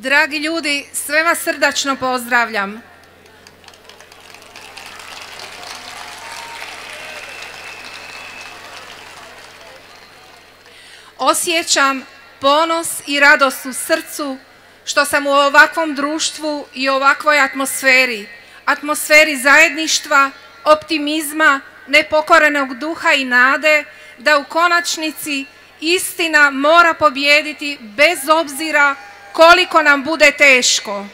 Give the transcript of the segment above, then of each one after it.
Dragi ljudi, sve vas srdačno pozdravljam. Osjećam ponos i radost u srcu što sam u ovakvom društvu i ovakvoj atmosferi, atmosferi zajedništva, optimizma, nepokorenog duha i nade, da u konačnici istina mora pobijediti bez obzira koliko nam bude teško.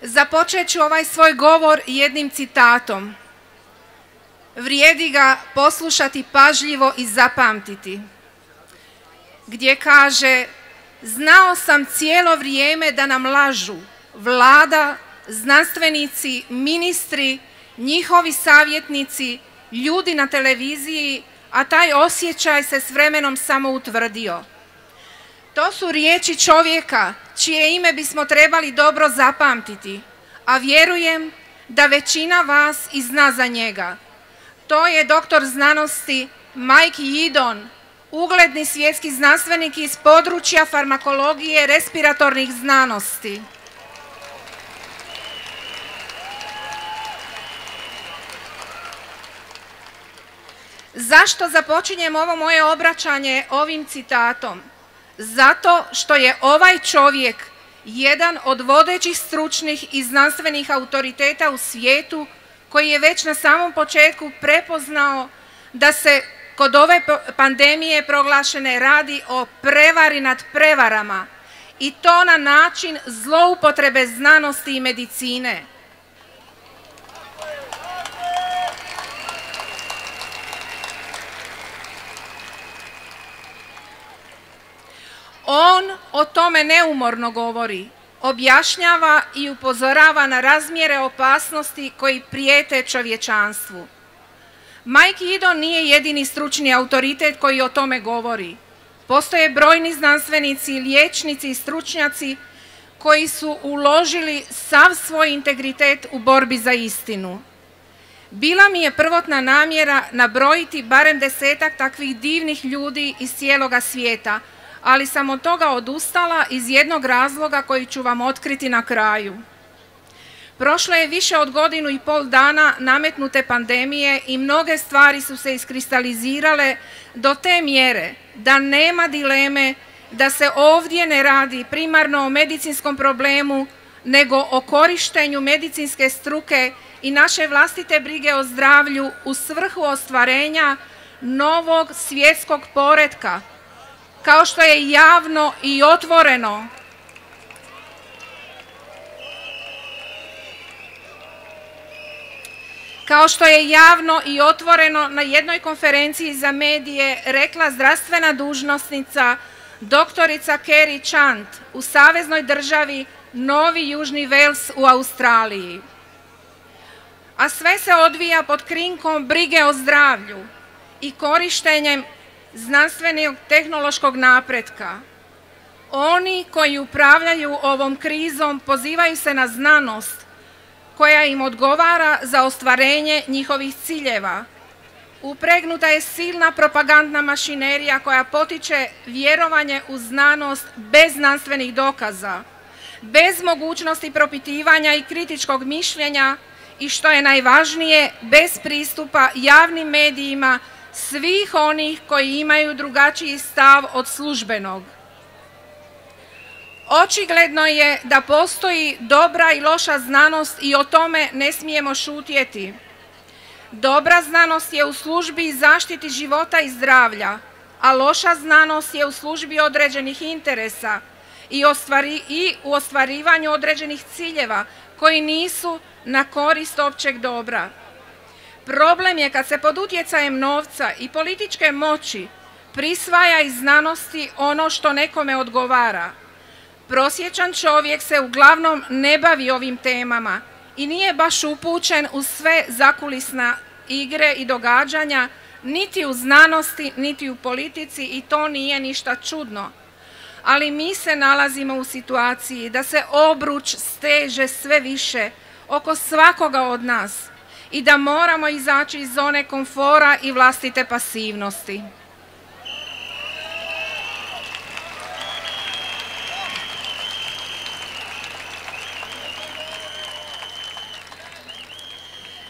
Započet ću ovaj svoj govor jednim citatom. Vrijedi ga poslušati pažljivo i zapamtiti. Gdje kaže, znao sam cijelo vrijeme da nam lažu vlada, znanstvenici, ministri, njihovi savjetnici, ljudi na televiziji, a taj osjećaj se s vremenom samo utvrdio. To su riječi čovjeka čije ime bismo trebali dobro zapamtiti, a vjerujem da većina vas i zna za njega. To je doktor znanosti Mike Yidon, ugledni svjetski znanstvenik iz područja farmakologije respiratornih znanosti. Zašto započinjem ovo moje obraćanje ovim citatom? Zato što je ovaj čovjek jedan od vodećih stručnih i znanstvenih autoriteta u svijetu koji je već na samom početku prepoznao da se kod ove pandemije proglašene radi o prevari nad prevarama i to na način zloupotrebe znanosti i medicine. On o tome neumorno govori, objašnjava i upozorava na razmjere opasnosti koji prijete čovječanstvu. Mike Idon nije jedini stručni autoritet koji o tome govori. Postoje brojni znanstvenici, liječnici i stručnjaci koji su uložili sav svoj integritet u borbi za istinu. Bila mi je prvotna namjera nabrojiti barem desetak takvih divnih ljudi iz cijeloga svijeta, ali sam od toga odustala iz jednog razloga koji ću vam otkriti na kraju. Prošlo je više od godinu i pol dana nametnute pandemije i mnoge stvari su se iskristalizirale do te mjere da nema dileme da se ovdje ne radi primarno o medicinskom problemu, nego o korištenju medicinske struke i naše vlastite brige o zdravlju u svrhu ostvarenja novog svjetskog poretka kao što je javno i otvoreno Kao što je javno i otvoreno na jednoj konferenciji za medije rekla zdravstvena dužnosnica doktorica Kerry Chant u saveznoj državi Novi Južni Wales u Australiji. A sve se odvija pod krinkom brige o zdravlju i korištenjem znanstvenog tehnološkog napretka. Oni koji upravljaju ovom krizom pozivaju se na znanost koja im odgovara za ostvarenje njihovih ciljeva. Upregnuta je silna propagandna mašinerija koja potiče vjerovanje u znanost bez znanstvenih dokaza, bez mogućnosti propitivanja i kritičkog mišljenja i što je najvažnije, bez pristupa javnim medijima svih onih koji imaju drugačiji stav od službenog. Očigledno je da postoji dobra i loša znanost i o tome ne smijemo šutjeti. Dobra znanost je u službi zaštiti života i zdravlja, a loša znanost je u službi određenih interesa i, i u ostvarivanju određenih ciljeva koji nisu na korist općeg dobra. Problem je kad se pod utjecajem novca i političke moći prisvaja iz znanosti ono što nekome odgovara. Prosječan čovjek se uglavnom ne bavi ovim temama i nije baš upućen u sve zakulisna igre i događanja, niti u znanosti, niti u politici i to nije ništa čudno. Ali mi se nalazimo u situaciji da se obruč steže sve više oko svakoga od nas i da moramo izaći iz zone komfora i vlastite pasivnosti.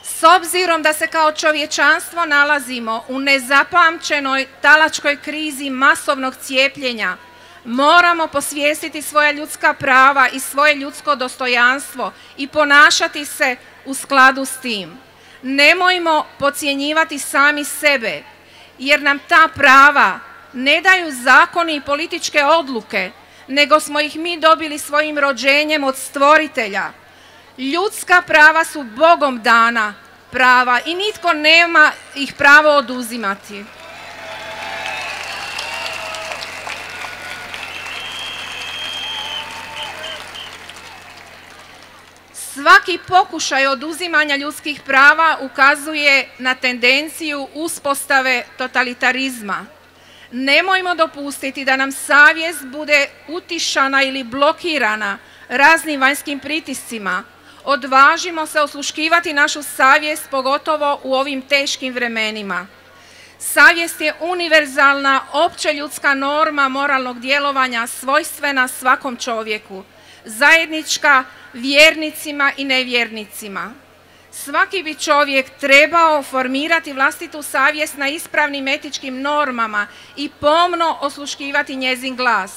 S obzirom da se kao čovječanstvo nalazimo u nezapamćenoj talačkoj krizi masovnog cijepljenja, moramo posvijestiti svoja ljudska prava i svoje ljudsko dostojanstvo i ponašati se u skladu s tim. Nemojmo pocijenjivati sami sebe, jer nam ta prava ne daju zakoni i političke odluke, nego smo ih mi dobili svojim rođenjem od stvoritelja. Ljudska prava su Bogom dana prava i nitko nema ih pravo oduzimati. Svaki pokušaj oduzimanja ljudskih prava ukazuje na tendenciju uspostave totalitarizma. Nemojmo dopustiti da nam savjest bude utišana ili blokirana raznim vanjskim pritiscima. Odvažimo se osluškivati našu savjest, pogotovo u ovim teškim vremenima. Savjest je univerzalna, opće ljudska norma moralnog djelovanja svojstvena svakom čovjeku. Zajednička vjernicima i nevjernicima. Svaki bi čovjek trebao formirati vlastitu savjest na ispravnim etičkim normama i pomno osluškivati njezin glas.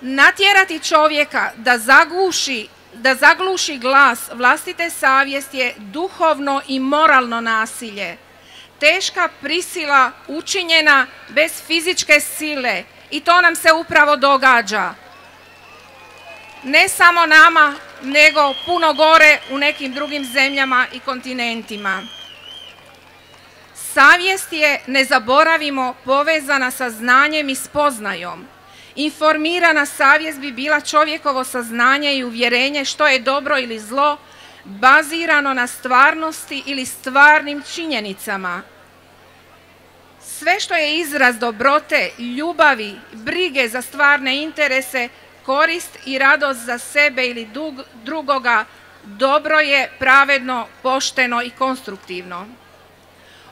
Natjerati čovjeka da zaguši, da zagluši glas vlastite savjest je duhovno i moralno nasilje. Teška prisila učinjena bez fizičke sile i to nam se upravo događa. Ne samo nama, nego puno gore u nekim drugim zemljama i kontinentima. Savjest je, ne zaboravimo, povezana sa znanjem i spoznajom. Informirana savjest bi bila čovjekovo saznanje i uvjerenje što je dobro ili zlo, bazirano na stvarnosti ili stvarnim činjenicama. Sve što je izraz dobrote, ljubavi, brige za stvarne interese, korist i radost za sebe ili drugoga dobro je, pravedno, pošteno i konstruktivno.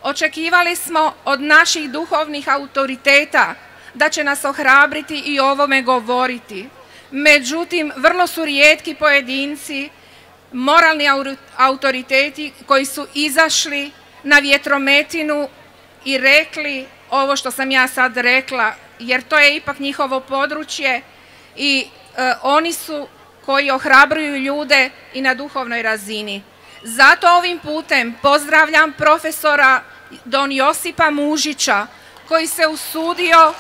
Očekivali smo od naših duhovnih autoriteta da će nas ohrabriti i ovome govoriti. Međutim, vrlo su rijetki pojedinci, moralni autoriteti koji su izašli na vjetrometinu i rekli ovo što sam ja sad rekla, jer to je ipak njihovo područje i e, oni su koji ohrabruju ljude i na duhovnoj razini. Zato ovim putem pozdravljam profesora Don Josipa Mužića koji se usudio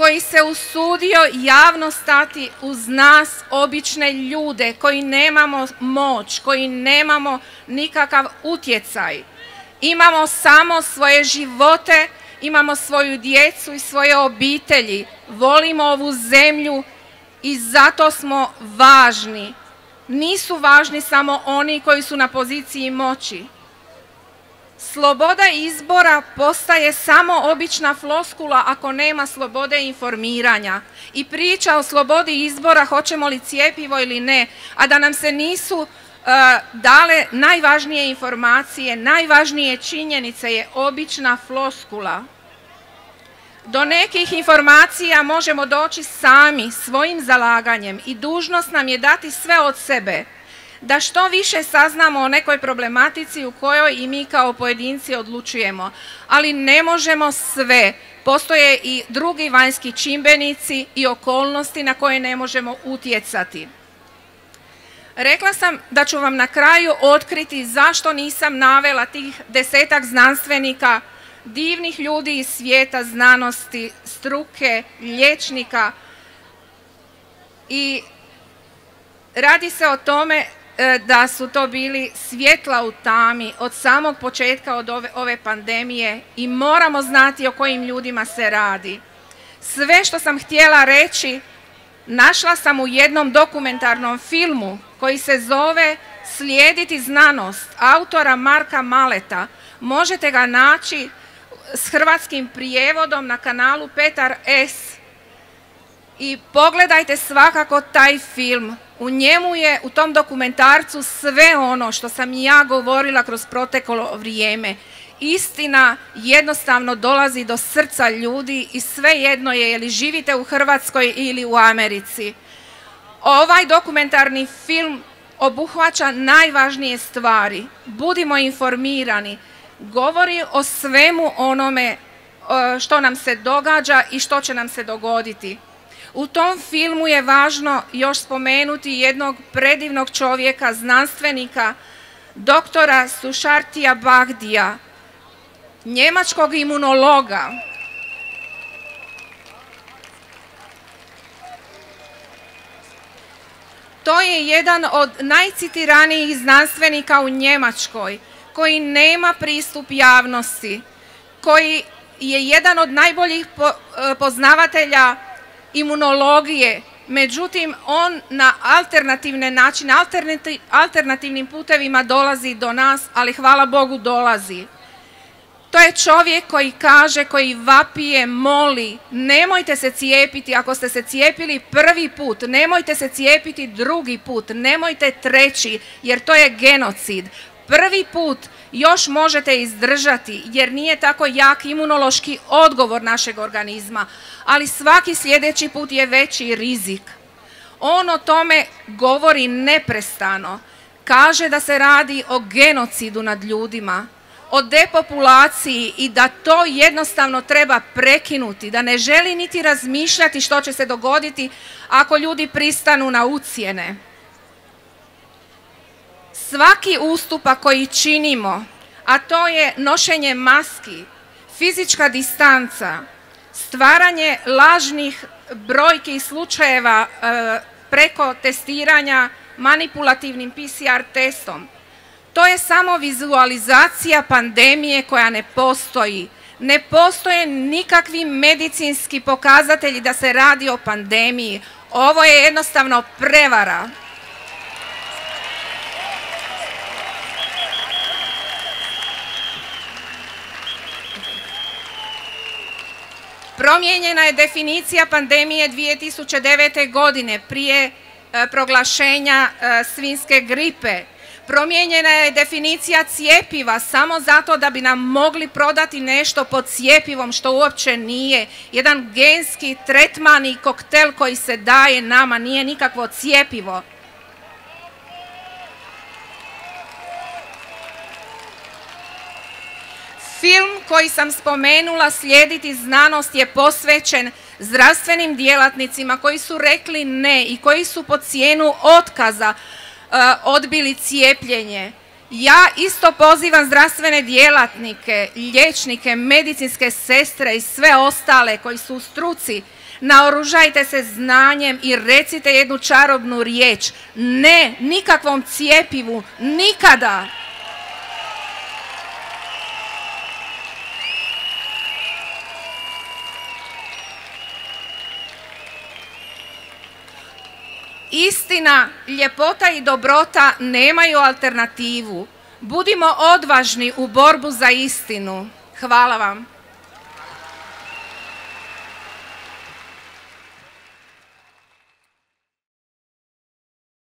koji se usudio javno stati uz nas, obične ljude, koji nemamo moć, koji nemamo nikakav utjecaj. Imamo samo svoje živote, imamo svoju djecu i svoje obitelji, volimo ovu zemlju i zato smo važni. Nisu važni samo oni koji su na poziciji moći. Sloboda izbora postaje samo obična floskula ako nema slobode informiranja. I priča o slobodi izbora hoćemo li cijepivo ili ne, a da nam se nisu dale najvažnije informacije, najvažnije činjenice je obična floskula. Do nekih informacija možemo doći sami, svojim zalaganjem i dužnost nam je dati sve od sebe, da što više saznamo o nekoj problematici u kojoj i mi kao pojedinci odlučujemo. Ali ne možemo sve. Postoje i drugi vanjski čimbenici i okolnosti na koje ne možemo utjecati. Rekla sam da ću vam na kraju otkriti zašto nisam navela tih desetak znanstvenika, divnih ljudi iz svijeta znanosti, struke, liječnika i radi se o tome e, da su to bili svjetla u tami od samog početka od ove, ove pandemije i moramo znati o kojim ljudima se radi. Sve što sam htjela reći našla sam u jednom dokumentarnom filmu koji se zove Slijediti znanost autora Marka Maleta. Možete ga naći s hrvatskim prijevodom na kanalu Petar S. i pogledajte svakako taj film. U njemu je, u tom dokumentarcu sve ono što sam ja govorila kroz proteklo vrijeme. Istina jednostavno dolazi do srca ljudi i sve jedno je je li živite u Hrvatskoj ili u Americi. Ovaj dokumentarni film obuhvaća najvažnije stvari. Budimo informirani. Govori o svemu onome što nam se događa i što će nam se dogoditi. U tom filmu je važno još spomenuti jednog predivnog čovjeka, znanstvenika, doktora Sušartija Bagdija, njemačkog imunologa. To je jedan od najcitiranijih znanstvenika u Njemačkoj, koji nema pristup javnosti, koji je jedan od najboljih e, poznavatelja imunologije, međutim on na alternativne načine, alternativnim putevima dolazi do nas, ali hvala Bogu dolazi. To je čovjek koji kaže, koji vapije, moli, nemojte se cijepiti ako ste se cijepili prvi put, nemojte se cijepiti drugi put, nemojte treći, jer to je genocid. Prvi put još možete izdržati jer nije tako jak imunološki odgovor našeg organizma, ali svaki sljedeći put je veći rizik. On o tome govori neprestano. Kaže da se radi o genocidu nad ljudima, o depopulaciji i da to jednostavno treba prekinuti, da ne želi niti razmišljati što će se dogoditi ako ljudi pristanu na ucijene svaki ustupak koji činimo, a to je nošenje maski, fizička distanca, stvaranje lažnih brojki i slučajeva e, preko testiranja manipulativnim PCR testom. To je samo vizualizacija pandemije koja ne postoji. Ne postoje nikakvi medicinski pokazatelji da se radi o pandemiji. Ovo je jednostavno prevara. Promijenjena je definicija pandemije 2009. godine prije e, proglašenja e, svinske gripe. Promijenjena je definicija cijepiva samo zato da bi nam mogli prodati nešto pod cijepivom što uopće nije. Jedan genski tretman i koktel koji se daje nama nije nikakvo cijepivo. Film koji sam spomenula slijediti znanost je posvećen zdravstvenim djelatnicima koji su rekli ne i koji su po cijenu otkaza odbili cijepljenje. Ja isto pozivam zdravstvene djelatnike, liječnike, medicinske sestre i sve ostale koji su u struci, naoružajte se znanjem i recite jednu čarobnu riječ. Ne, nikakvom cijepivu, nikada. Istina, ljepota i dobrota nemaju alternativu. Budimo odvažni u borbu za istinu. Hvala vam.